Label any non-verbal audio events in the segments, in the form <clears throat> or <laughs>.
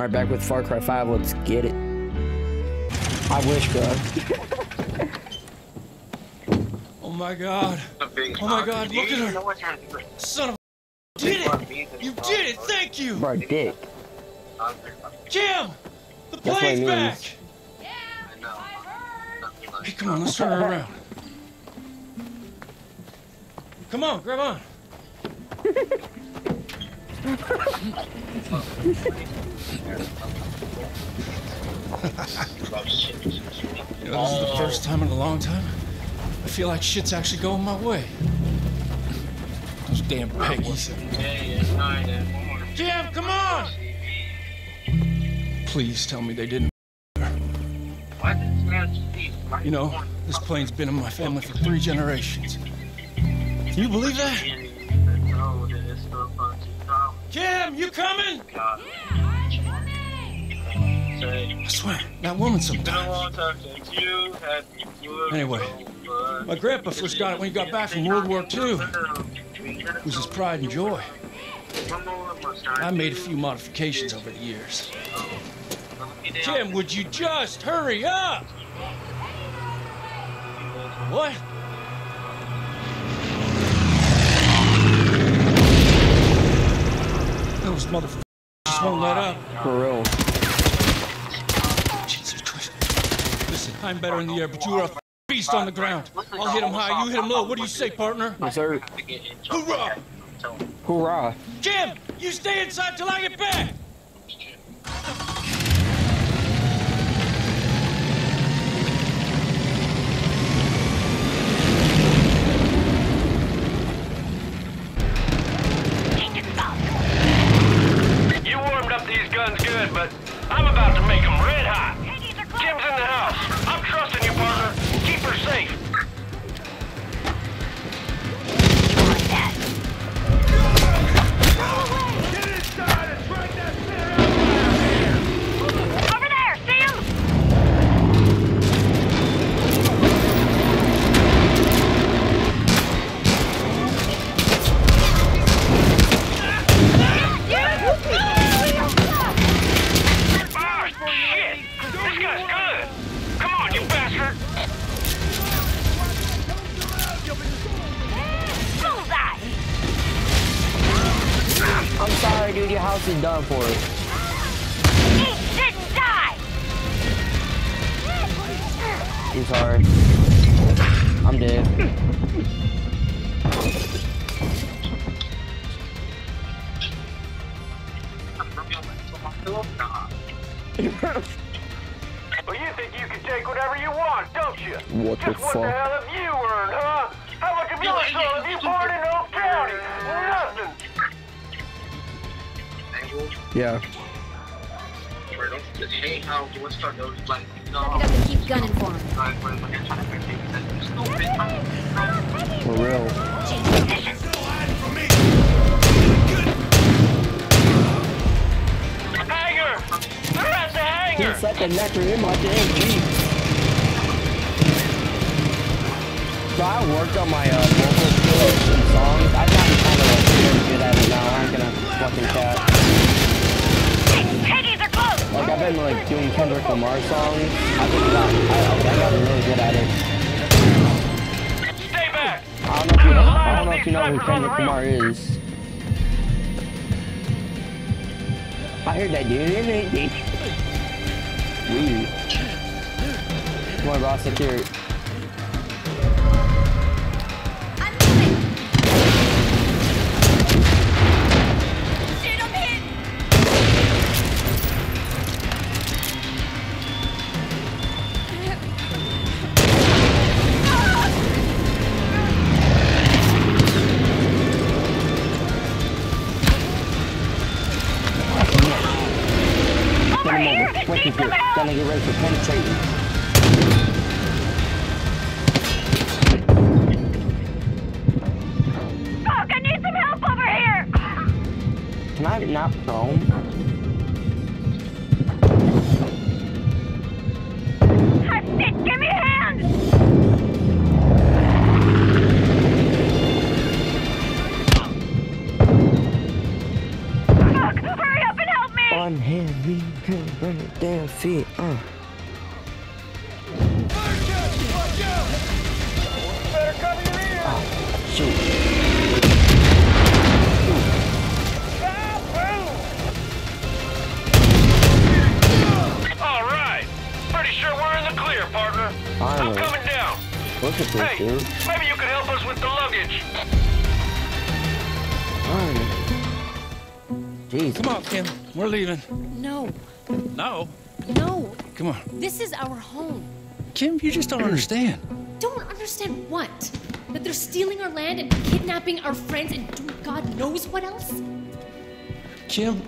All right, back with Far Cry 5. Let's get it. I wish, bro. <laughs> Oh my god. Oh my god, look at her. Son of a did it! You did it! Thank you! Bro, dick. Kim! The That's what it plane's means. back! Hey, come on, let's turn her around. Come on, grab on. <laughs> You know, this is the first time in a long time I feel like shit's actually going my way. Those damn Peggies. Kim, come on! Please tell me they didn't. You know, this plane's been in my family for three generations. Can you believe that? Kim, you coming? I swear, that woman sometimes. Anyway, my grandpa first got it when he got back from World War II. It was his pride and joy. I made a few modifications over the years. Kim, would you just hurry up? What? Those motherfuckers just won't let up. For real. Jesus Christ. Listen, I'm better in the air, but you are a beast on the ground. I'll hit him high, you hit him low. What do you say, partner? Yes, sir. Hoorah! Hoorah. Kim, you stay inside till I get back! But I'm about to make them red hot. I'm sorry. I'm dead. Well, you think you can take whatever you want, don't you? What the Just what the fuck? hell have you earned, huh? How much of your soul have you poured into Hope County? Nothing. Yeah. Suck it up and keep gunning for him. For real. Hangar! They're at the hangar! He's like a nectar in my damn Jeep. So I worked on my uh, vocal skills and songs. I've gotten kind of like very good at it now. I ain't gonna fucking cap. I've been like doing Kendrick Lamar songs. I've been got, I, I got really good at it. Stay back! I don't know if you know, I don't know if you know who Kendrick Lamar is. I heard that dude. Weird. Come on, bro. Secure. Gonna get ready for penetrating. Fuck, I need some help over here! Can I not prone? Feet. Uh. Oh, shoot. All right. Pretty sure we're in the clear, partner. I'm Finally. coming down. Look at this, Hey, dude. maybe you could help us with the luggage. Finally. Jeez. Come on, Kim. We're leaving. No, No. No. Come on. This is our home. Kim, you just don't understand. Don't understand what? That they're stealing our land and kidnapping our friends and doing God knows what else? Kim,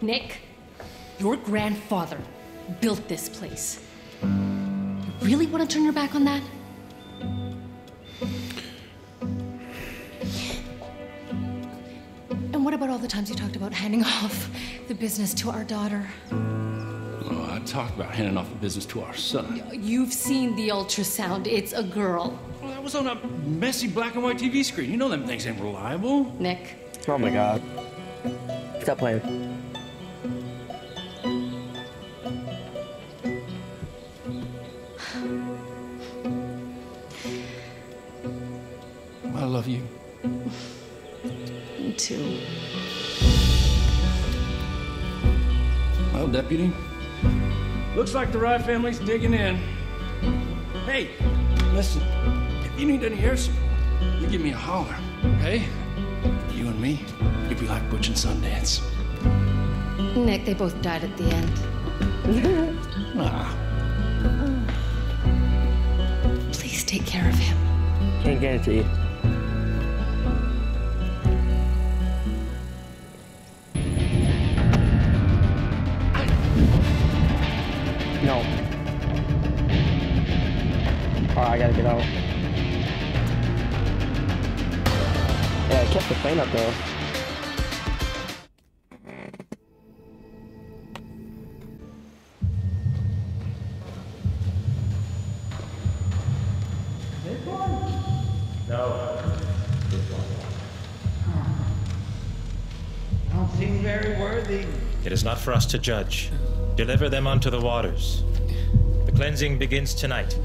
Nick, your grandfather built this place. You really want to turn your back on that? The times you talked about handing <laughs> off the business to our daughter? oh, I talked about handing off the business to our son. You've seen the ultrasound. It's a girl. Well, that was on a messy black and white TV screen. You know them things ain't reliable. Nick, Oh my god. Stop playing. Deputy, looks like the Rye family's digging in. Hey, listen, if you need any air support, you give me a holler, okay? You and me, you'd be like Butch and Sundance. Nick, they both died at the end. <laughs> Ah, Please take care of him. Can't guarantee. No. Oh, I gotta get out. Yeah, I kept the plane up there. Don't seem very worthy. It is not for us to judge. Deliver them unto the waters. The cleansing begins tonight.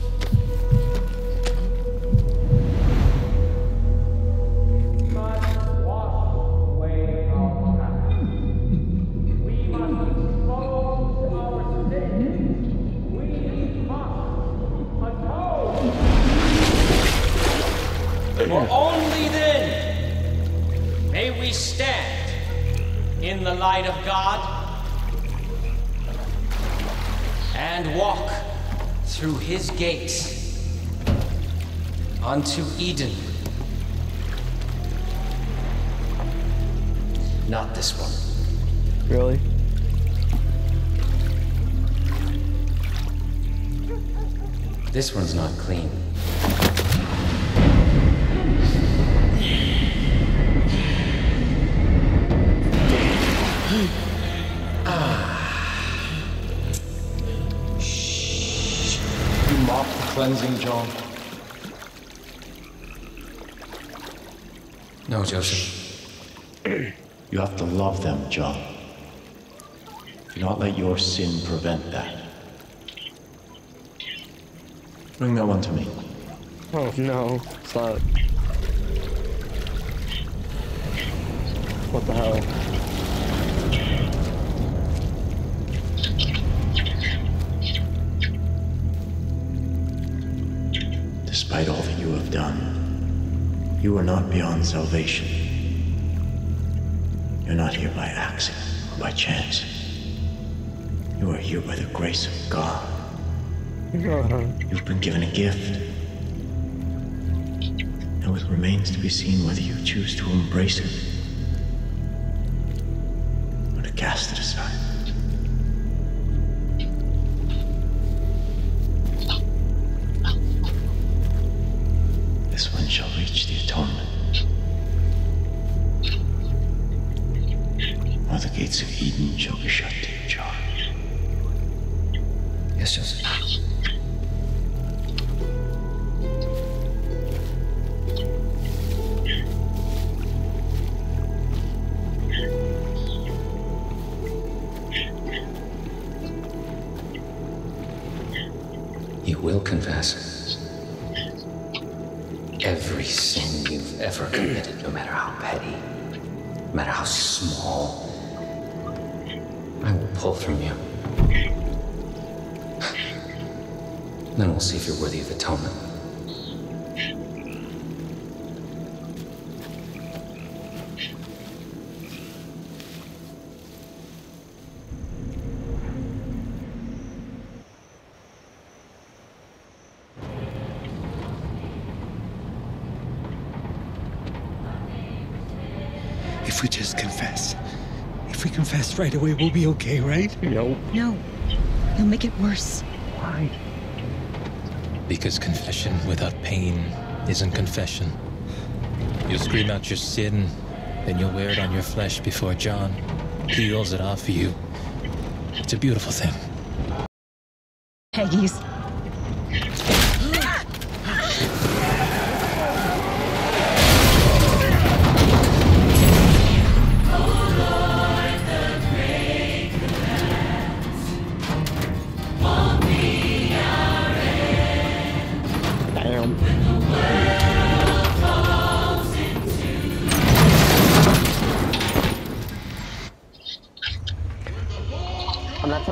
For only then may we stand in the light of God and walk through his gates unto Eden. Not this one. Really? This one's not clean. Cleansing, John. No, Joseph. <clears throat> You have to love them, John. Do not let your sin prevent that. Bring that one to me. Oh no. Slow. What the hell? You are not beyond salvation. You're not here by accident or by chance. You are here by the grace of God. You've been given a gift. Now it remains to be seen whether you choose to embrace it or to cast it aside. Confess. Every sin you've ever committed, no matter how petty, no matter how small, I will pull from you. Then we'll see if you're worthy of atonement. If we just confess. If we confess right away, we'll be okay, right? No. No. You'll make it worse. Why? Because confession without pain isn't confession. You'll scream out your sin, then you'll wear it on your flesh before John peels it off for you. It's a beautiful thing. Peggy's.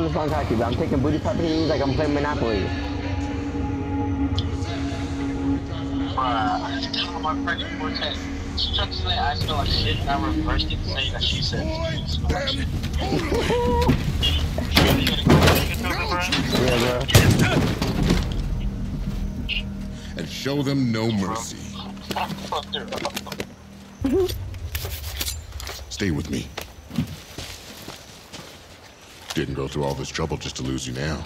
I'm not telling song hockey, but I'm taking booty properties like I'm playing Monopoly. Bruh, my friend Cortez. She tried to say I smell like shit, and I reversed it to say that she said you smell like shit. Yeah, bro. And show them no mercy. <laughs> Stay with me. Didn't go through all this trouble just to lose you now.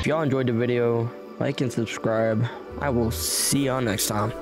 If y'all enjoyed the video, like and subscribe. I will see y'all next time.